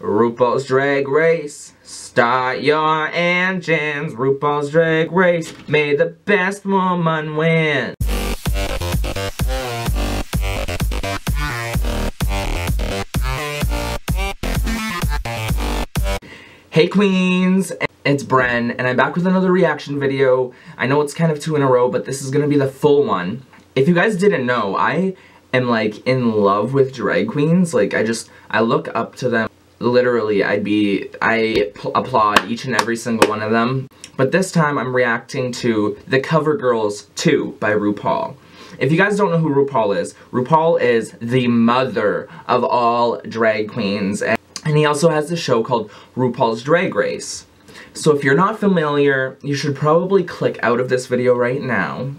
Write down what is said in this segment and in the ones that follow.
RuPaul's Drag Race. Start your engines, RuPaul's Drag Race. May the best woman win. Hey queens, it's Bren, and I'm back with another reaction video. I know it's kind of two in a row, but this is gonna be the full one. If you guys didn't know, I am like in love with drag queens. Like I just, I look up to them. Literally, I'd be, I applaud each and every single one of them. But this time I'm reacting to The Cover Girls 2 by RuPaul. If you guys don't know who RuPaul is, RuPaul is the mother of all drag queens. And and he also has a show called RuPaul's Drag Race. So if you're not familiar, you should probably click out of this video right now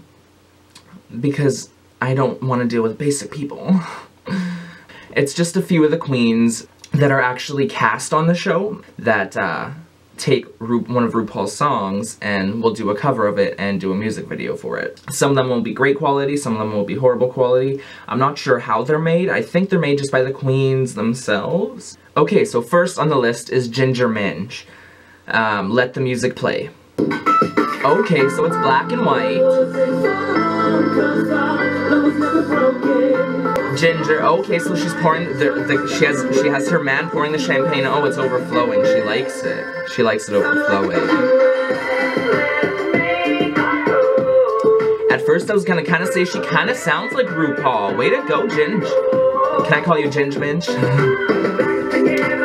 because I don't want to deal with basic people. it's just a few of the queens that are actually cast on the show that uh, take Ru one of RuPaul's songs and we'll do a cover of it and do a music video for it. Some of them will be great quality, some of them will be horrible quality. I'm not sure how they're made. I think they're made just by the queens themselves. Okay, so first on the list is Ginger Minj. Um, let the music play. Okay, so it's black and white. Ginger. Oh, okay, so she's pouring the, the she has she has her man pouring the champagne. Oh, it's overflowing. She likes it. She likes it overflowing. At first, I was gonna kind of say she kind of sounds like RuPaul. Way to go, Ginge. Can I call you Ginge Minj?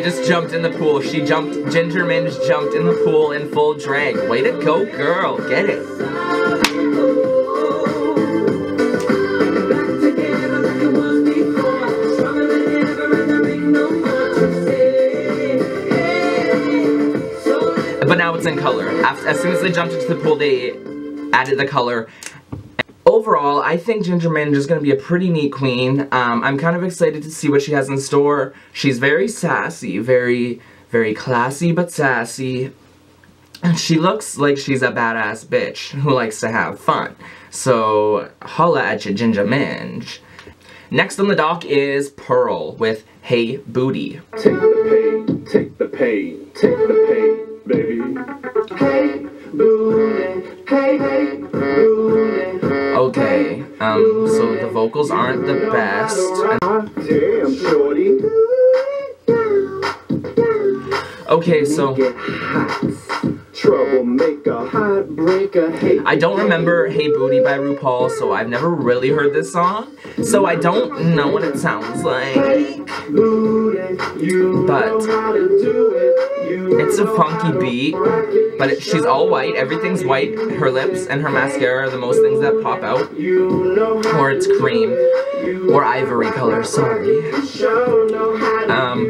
They just jumped in the pool. She jumped, Ginger Minj jumped in the pool in full drag. Way to go, girl. Get it. But now it's in color. As soon as they jumped into the pool, they added the color I think Ginger Minj is going to be a pretty neat queen. Um, I'm kind of excited to see what she has in store. She's very sassy, very, very classy but sassy. And she looks like she's a badass bitch who likes to have fun. So, holla at you, Ginger Minj. Next on the dock is Pearl with Hey Booty. Take the pain, take the pain, take the pain, baby. Hey booty, hey, hey, booty. Okay, um, so the vocals aren't the best. Damn, shorty. Okay, so I don't remember Hey Booty by RuPaul, so I've never really heard this song. So I don't know what it sounds like. But it's a funky beat. But it, she's all white, everything's white. Her lips and her mascara are the most things that pop out. Or it's cream. Or ivory color, sorry. Um,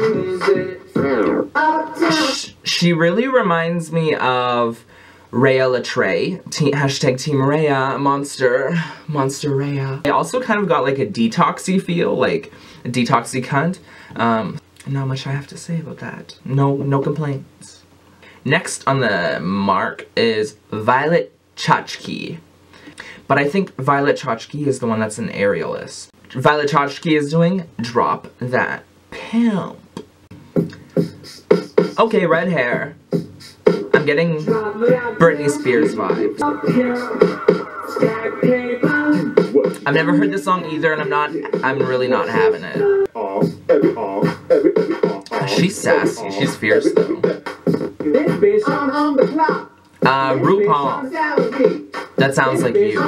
she really reminds me of Rhea Latre, hashtag Team Rhea, Monster, Monster Rhea. I also kind of got like a detoxy feel, like a detoxy cunt. Um, not much I have to say about that. No, no complaints. Next on the mark is Violet Chachki. But I think Violet Chachki is the one that's an aerialist. Violet Chachki is doing Drop That Pimp. Okay, red hair. I'm getting Britney Spears vibes. I've never heard this song either, and I'm not, I'm really not having it. She's sassy, she's fierce though. Uh, RuPaul. That sounds like you.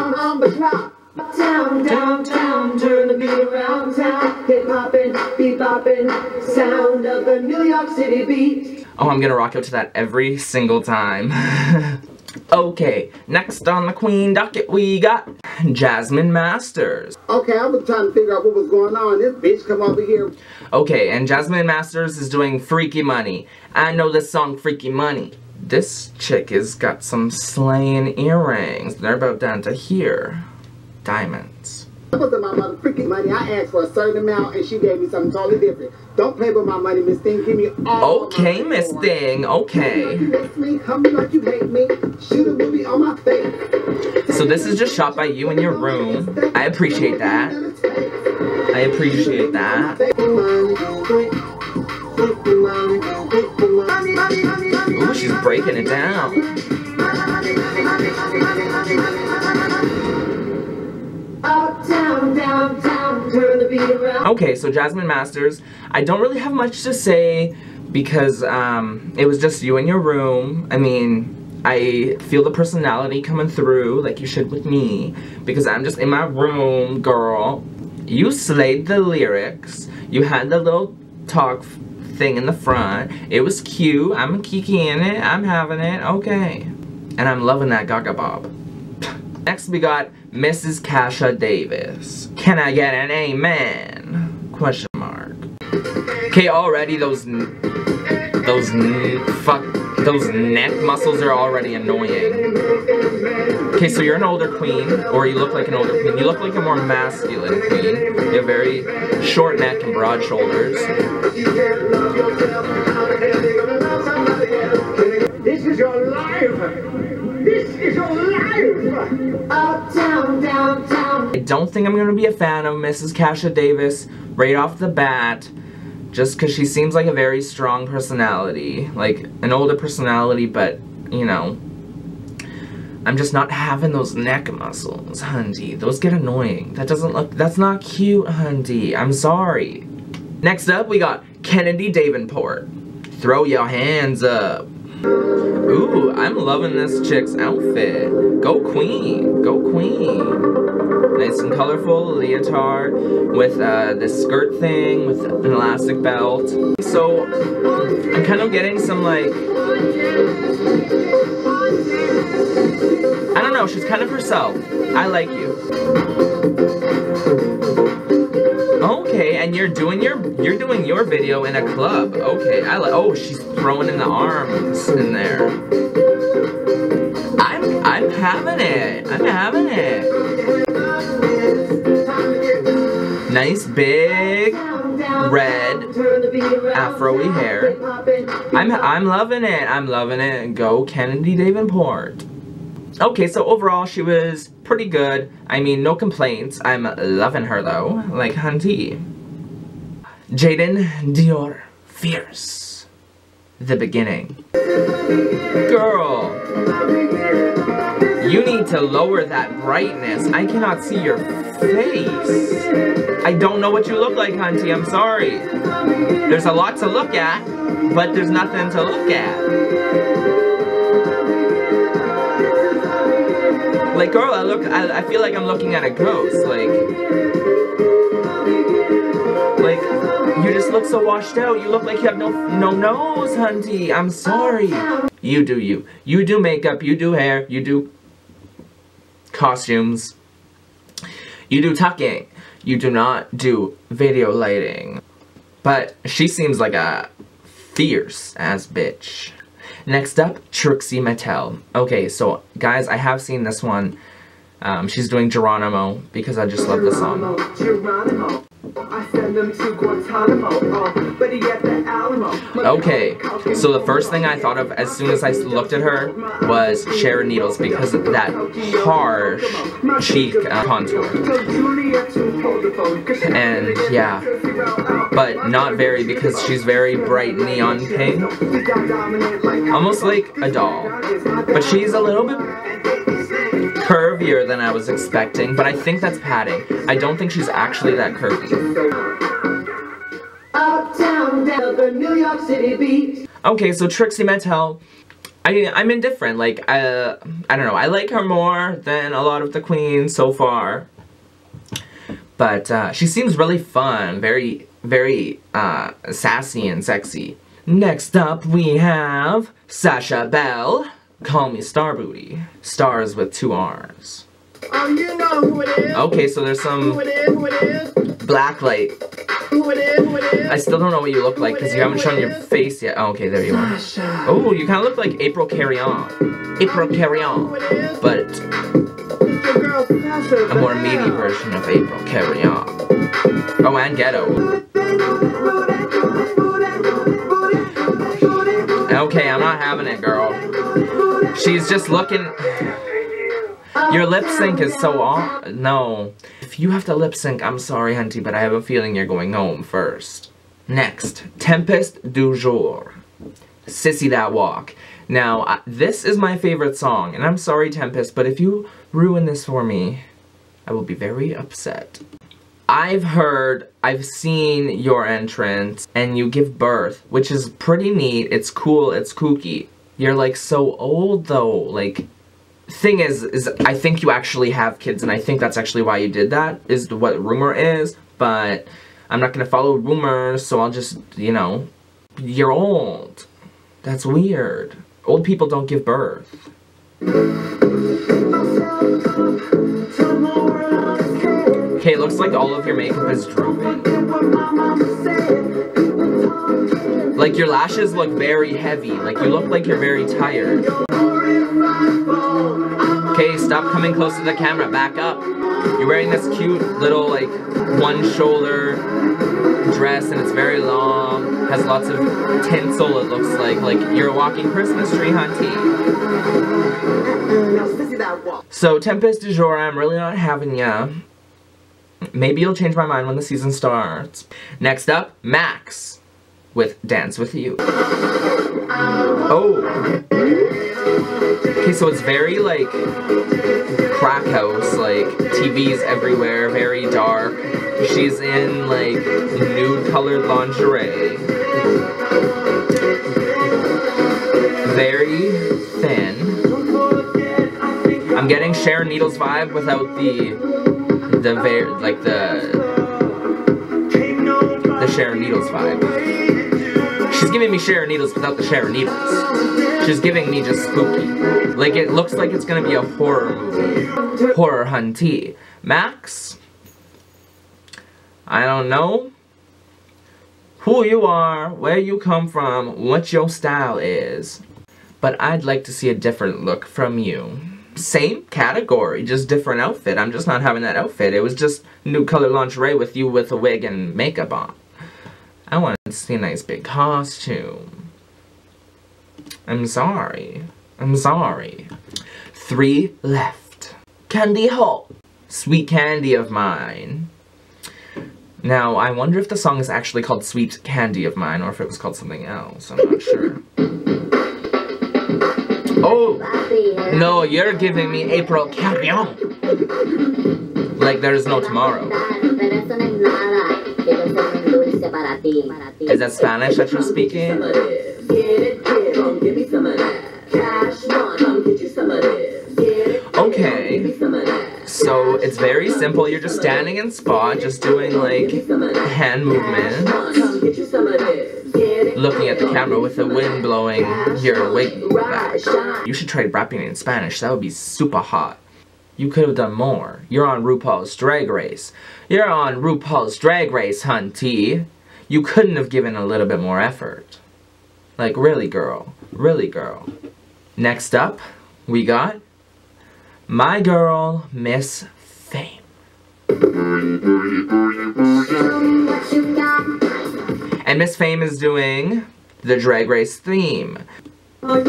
Down, downtown, turn the beat around town, hip hopping, beat bopping, sound of the New York City beat. Oh, I'm gonna rock out to that every single time. okay, next on the Queen docket we got Jasmine Masters. Okay, I was trying to figure out what was going on. This bitch come over here. Okay, and Jasmine Masters is doing Freaky Money. I know this song Freaky Money. This chick has got some slaying earrings. They're about down to here diamonds. I put my motherfucking money. I asked for a certain amount and she gave me something totally different. Don't play with my money, Miss Thing. Give me all Okay, Miss Thing. Okay. You miss me, hum me like you hate me. Shoot a movie on my face. So this is just shot by you in your room. I appreciate that. I appreciate that. Ooh, she's breaking it down. Okay, so Jasmine Masters, I don't really have much to say because um, it was just you in your room. I mean, I feel the personality coming through like you should with me because I'm just in my room, girl. You slayed the lyrics. You had the little talk thing in the front. It was cute. I'm a kiki in it. I'm having it. Okay. And I'm loving that Gaga Bob. Next we got Mrs. Kasha Davis. Can I get an amen? Question mark. Okay, already those those fuck those neck muscles are already annoying. Okay, so you're an older queen, or you look like an older queen. You look like a more masculine queen. You have very short neck and broad shoulders. This is your life. This is your life. Uptown, downtown. I don't think I'm gonna be a fan of Mrs. Kasha Davis right off the bat, just because she seems like a very strong personality, like an older personality, but you know, I'm just not having those neck muscles, Hundy. Those get annoying. That doesn't look. That's not cute, Hundy. I'm sorry. Next up, we got Kennedy Davenport. Throw your hands up. Ooh, I'm loving this chick's outfit. Go queen, go queen. Nice and colorful leotard with uh, this skirt thing with an elastic belt. So I'm kind of getting some like, I don't know, she's kind of herself. I like you. And you're doing your you're doing your video in a club. Okay, I like. Oh, she's throwing in the arms in there. I'm I'm having it. I'm having it. Nice big Red, afro-y hair. I'm I'm loving it. I'm loving it. Go Kennedy Davenport. Okay, so overall she was pretty good. I mean, no complaints. I'm loving her though, like Hunty. Jaidynn Diore, fierce. The beginning. Girl, you need to lower that brightness. I cannot see your face. I don't know what you look like, Hunty. I'm sorry. There's a lot to look at, but there's nothing to look at. Like, girl, I look. I, I feel like I'm looking at a ghost. Like, just look so washed out. You look like you have no no nose, Hunty. I'm sorry. You do you. You do makeup. You do hair. You do costumes. You do tucking. You do not do video lighting. But she seems like a fierce ass bitch. Next up, Trixie Mattel. Okay, so guys, I have seen this one. Um, she's doing Geronimo because I just love the song. Geronimo. Uh. Okay, so the first thing I thought of as soon as I looked at her was Sharon Needles because of that harsh cheek uh, contour. And yeah, but not very because she's very bright neon pink, almost like a doll. But she's a little bit curvier than I was expecting, but I think that's padding. I don't think she's actually that curvy. Uptown, down the New York City beat. Okay, so Trixie Mattel, I I'm indifferent. Like uh, I don't know. I like her more than a lot of the queens so far. But uh, she seems really fun, very very uh, sassy and sexy. Next up, we have Sasha Belle. Call me Star Booty. Stars with two R's. Oh, you know who it is. Okay, so there's Who some it is, who it is, black light. who it is, who it is. I still don't know what you look like because you haven't shown your face yet. Oh, okay, there you are. Oh, you kind of look like April Carrion. April Carrion. But girl Sasha a more meaty version of April Carrion. Oh, and Ghetto. Okay, I'm not having it, girl. She's just looking. Your lip sync is so off. No. If you have to lip sync, I'm sorry, Hunty, but I have a feeling you're going home first. Next, Tempest du Jour. Sissy That Walk. Now, uh, this is my favorite song, and I'm sorry, Tempest, but if you ruin this for me, I will be very upset. I've heard, I've seen your entrance, and you give birth, which is pretty neat. It's cool, it's kooky. You're like so old though, like, thing is, is I think you actually have kids, and I think that's actually why you did that, is what rumor is, but I'm not gonna follow rumors, so I'll just, you know, you're old. That's weird. Old people don't give birth. Okay, looks like all of your makeup is drooping. Like your lashes look very heavy. Like you look like you're very tired. Okay, stop coming close to the camera. Back up. You're wearing this cute little like one shoulder dress and it's very long. Has lots of tinsel it looks like. Like you're a walking Christmas tree, hunty. So Tempest du Jour, I'm really not having ya. Maybe you'll change my mind when the season starts. Next up, Max with Dance With You. Oh. Okay, so it's very like crack house, like TVs everywhere, very dark. She's in like nude colored lingerie. Very thin. I'm getting Sharon Needles vibe without the the very like the the Sharon Needles vibe. She's giving me Sharon Needles without the Sharon Needles. She's giving me just spooky. Like it looks like it's gonna be a horror movie. Horror hunty. Max? I don't know who you are, where you come from, what your style is. But I'd like to see a different look from you. Same category, just different outfit. I'm just not having that outfit. It was just new color lingerie with you with a wig and makeup on. I wanted to see a nice big costume. I'm sorry. I'm sorry. Three left. Kandy Ho. Sweet candy of mine. Now, I wonder if the song is actually called Sweet Candy of Mine or if it was called something else. I'm not sure. Oh! No, you're giving me April Carrion. Like there's no tomorrow. Is that Spanish that you're speaking? Get it, get it, come give me some of that. Cash one, come get you some of it, Okay. some of that. So it's very simple. You're just standing in spot, just doing like hand movements. Come get you some of this. Get it, Looking at the camera with the wind blowing your wig back. You should try rapping in Spanish. That would be super hot. You could have done more. You're on RuPaul's Drag Race. You're on RuPaul's Drag Race, hunty. You couldn't have given a little bit more effort. Like, really, girl. Really, girl. Next up, we got my girl, Miss Fame. And Miss Fame is doing the Drag Race theme. Lots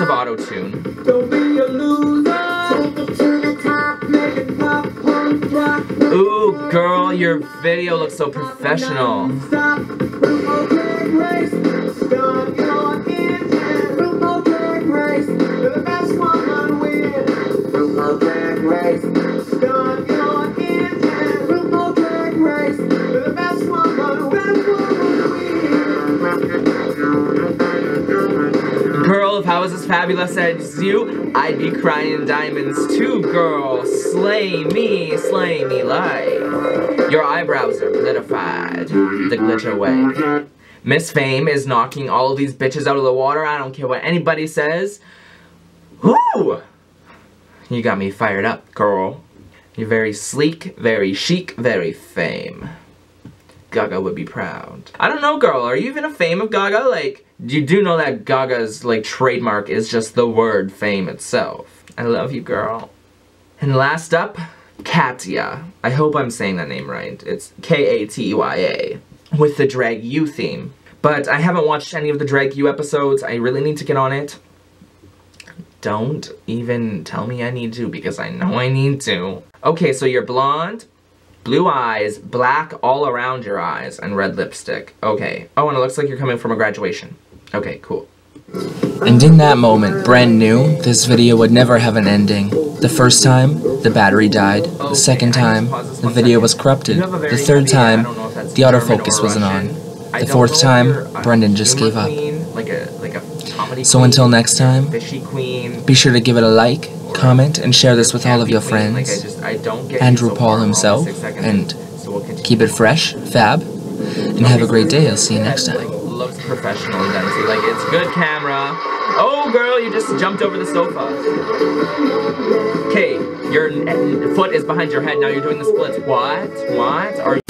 of auto-tune. Don't be a loser. Make it pop, rock. Ooh, girl, your video looks so professional. Girl, if was as fabulous as you, I'd be crying diamonds too, girl. Slay me, slay me like. Your eyebrows are glitterified, the glitter way. Miss Fame is knocking all of these bitches out of the water. I don't care what anybody says. Woo! You got me fired up, girl. You're very sleek, very chic, very fame. Gaga would be proud. I don't know, girl. Are you even a fame of Gaga? Like, you do know that Gaga's, like, trademark is just the word fame itself. I love you, girl. And last up, Katya. I hope I'm saying that name right. It's K-A-T-Y-A. With the Drag U theme. But I haven't watched any of the Drag U episodes. I really need to get on it. don't even tell me I need to because I know I need to. Okay, so you're blonde, blue eyes, black all around your eyes, and red lipstick. Okay. Oh, and it looks like you're coming from a graduation. Okay, cool. And in that moment, Bren knew this video would never have an ending. The first time, the battery died. The second time, the video was corrupted. The third time, the autofocus wasn't on. The fourth time, Brenden just gave up. Like a, like a comedy So until next time, be sure to give it a like, comment, and share this with all of your friends. and RuPaul himself, and Keep it fresh, fab, and have a great day. I'll see you next time. Looks professionally done too. Like it's good camera. Oh girl, you just jumped over the sofa. Okay, your foot is behind your head. Now you're doing the splits. What? What? Are